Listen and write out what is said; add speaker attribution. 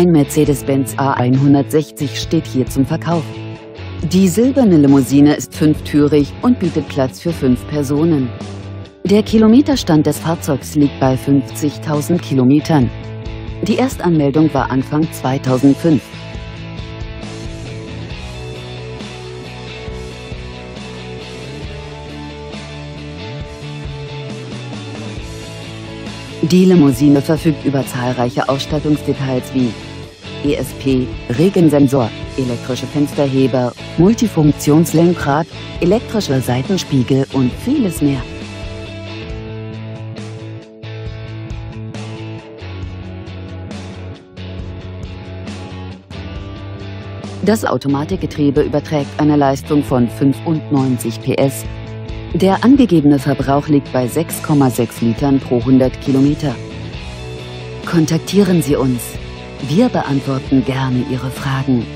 Speaker 1: Ein Mercedes-Benz A160 steht hier zum Verkauf. Die silberne Limousine ist fünftürig und bietet Platz für fünf Personen. Der Kilometerstand des Fahrzeugs liegt bei 50.000 Kilometern. Die Erstanmeldung war Anfang 2005. Die Limousine verfügt über zahlreiche Ausstattungsdetails wie ESP, Regensensor, elektrische Fensterheber, Multifunktionslenkrad, elektrische Seitenspiegel und vieles mehr. Das Automatikgetriebe überträgt eine Leistung von 95 PS. Der angegebene Verbrauch liegt bei 6,6 Litern pro 100 Kilometer. Kontaktieren Sie uns. Wir beantworten gerne Ihre Fragen.